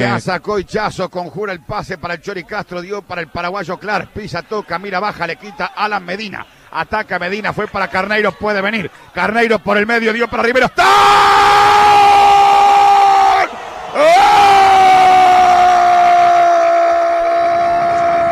Ya sacó Hichazo, conjura el pase para el Chori Castro, dio para el paraguayo Clark, pisa, toca, mira, baja, le quita Alan Medina. Ataca Medina, fue para Carneiro, puede venir. Carneiro por el medio, dio para Rivero. ¡Está!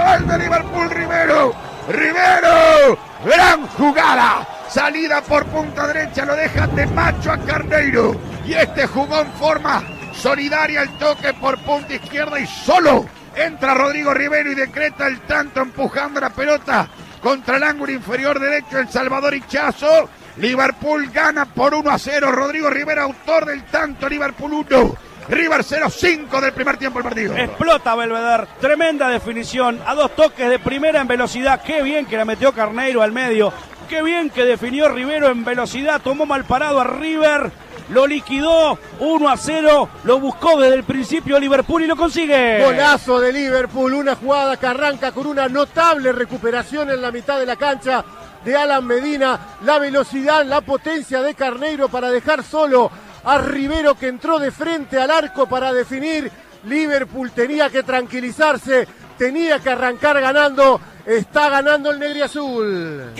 ¡Gol de Liverpool, Rivero! ¡Rivero! ¡Gran jugada! Salida por punta derecha, lo dejan de macho a Carneiro. Y este jugó en forma solidaria el toque por punta izquierda y solo entra Rodrigo Rivero y decreta el tanto empujando la pelota contra el ángulo inferior derecho El Salvador Hichazo. Liverpool gana por 1 a 0. Rodrigo Rivera, autor del tanto. Liverpool 1. River 0, 5 del primer tiempo del partido. Explota Belvedere, tremenda definición, a dos toques de primera en velocidad, qué bien que la metió Carneiro al medio, qué bien que definió Rivero en velocidad, tomó mal parado a River, lo liquidó 1 a 0, lo buscó desde el principio Liverpool y lo consigue. Golazo de Liverpool, una jugada que arranca con una notable recuperación en la mitad de la cancha de Alan Medina, la velocidad, la potencia de Carneiro para dejar solo a Rivero que entró de frente al arco para definir. Liverpool tenía que tranquilizarse, tenía que arrancar ganando. Está ganando el negro y azul.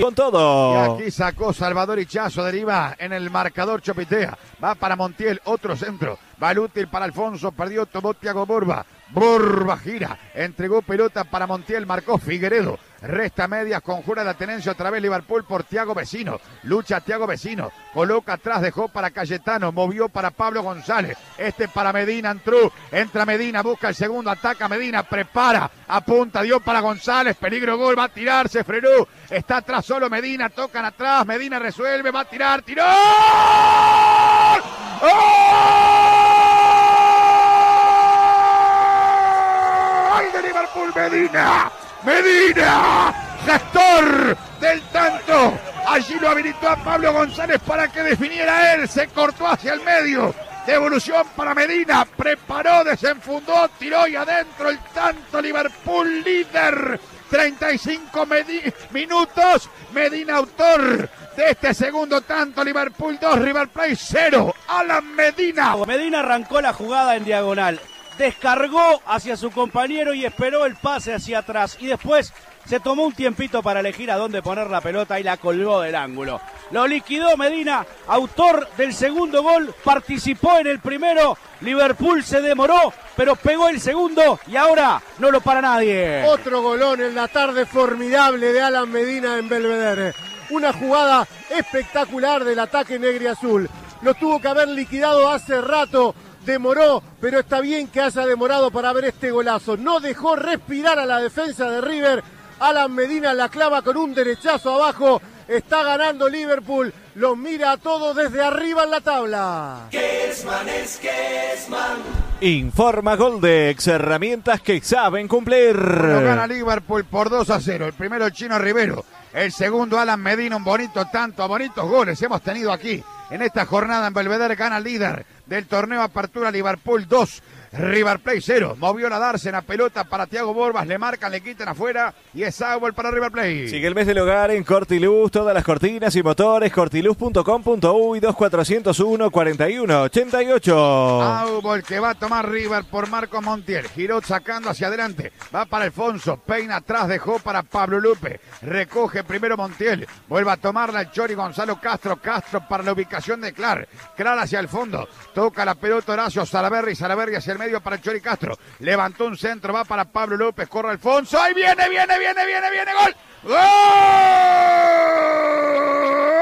Con todo. Y aquí sacó Salvador Hichazo, deriva en el marcador Chopitea. Va para Montiel, otro centro. Útil para Alfonso, perdió, tomó Tiago Borba. Borba gira, entregó pelota para Montiel, marcó Figueredo. Resta medias, conjura la tenencia otra vez Liverpool por Tiago Vecino. Lucha Tiago Vecino, coloca atrás, dejó para Cayetano, movió para Pablo González. Este para Medina, entró, entra Medina, busca el segundo, ataca Medina, prepara, apunta, dio para González, peligro gol, va a tirar, se frenó. Está atrás solo Medina, tocan atrás, Medina resuelve, va a tirar, tiró. ¡Gol de Liverpool Medina! Medina, gestor del tanto. Allí lo habilitó a Pablo González para que definiera él. Se cortó hacia el medio. Devolución para Medina. Preparó, desenfundó, tiró y adentro el tanto. Liverpool líder. 35 minutos. Medina autor de este segundo tanto. Liverpool 2, River Plate 0. Alan Medina. Medina arrancó la jugada en diagonal descargó hacia su compañero y esperó el pase hacia atrás y después se tomó un tiempito para elegir a dónde poner la pelota y la colgó del ángulo. Lo liquidó Medina, autor del segundo gol, participó en el primero, Liverpool se demoró, pero pegó el segundo y ahora no lo para nadie. Otro golón en la tarde formidable de Alan Medina en Belvedere. Una jugada espectacular del ataque negro y azul. Lo tuvo que haber liquidado hace rato demoró, pero está bien que haya demorado para ver este golazo. No dejó respirar a la defensa de River. Alan Medina la clava con un derechazo abajo. Está ganando Liverpool. Los mira a todos desde arriba en la tabla. Informa Goldex, herramientas que saben cumplir. Lo gana Liverpool por 2 a 0. El primero el chino Rivero. El segundo Alan Medina, un bonito tanto, bonitos goles hemos tenido aquí en esta jornada en Belvedere. Gana líder del torneo Apertura Liverpool 2. River Plate 0. Movió la Dársena, pelota para Tiago Borbas, le marcan, le quitan afuera y es Sauber para River Plate. Sigue el mes del hogar en Cortiluz, todas las cortinas y motores, cortiluz.com.uy 2401 4188. Aubo el que va a tomar River por Marco Montiel. Giró sacando hacia adelante. Va para Alfonso. Peina atrás, dejó para Pablo Lupe. Recoge primero Montiel. Vuelve a tomarla el Chori Gonzalo Castro. Castro para la ubicación de Clar. Clar hacia el fondo. Toca la pelota Horacio Salaverri. Salaverri hacia el medio para el Chori Castro. Levantó un centro. Va para Pablo López. Corre Alfonso. Ahí viene, viene, viene, viene, viene. Gol.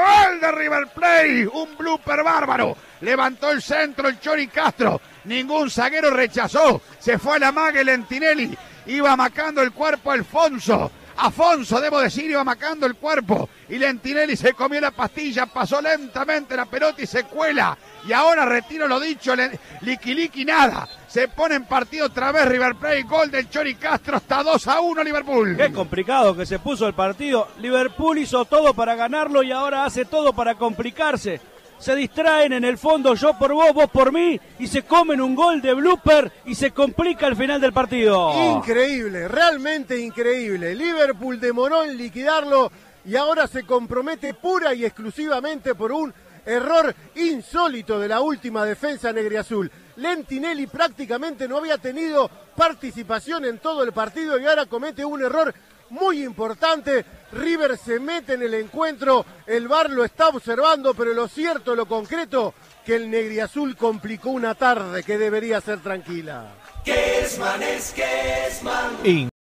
Gol de River Plate. Un blooper bárbaro. Levantó el centro el Chori Castro. Ningún zaguero rechazó. Se fue a la maga Lentinelli. Iba macando el cuerpo Alfonso. Afonso, debo decir, iba macando el cuerpo. Y Lentinelli se comió la pastilla, pasó lentamente la pelota y se cuela. Y ahora retiro lo dicho, liqui liqui nada. Se pone en partido otra vez River Plate, gol del Chori Castro, hasta 2 a 1 Liverpool. Qué complicado que se puso el partido. Liverpool hizo todo para ganarlo y ahora hace todo para complicarse se distraen en el fondo, yo por vos, vos por mí, y se comen un gol de blooper y se complica el final del partido. Increíble, realmente increíble. Liverpool demoró en liquidarlo y ahora se compromete pura y exclusivamente por un Error insólito de la última defensa negriazul. Lentinelli prácticamente no había tenido participación en todo el partido y ahora comete un error muy importante. River se mete en el encuentro, el VAR lo está observando, pero lo cierto, lo concreto, que el negriazul complicó una tarde que debería ser tranquila. Es man,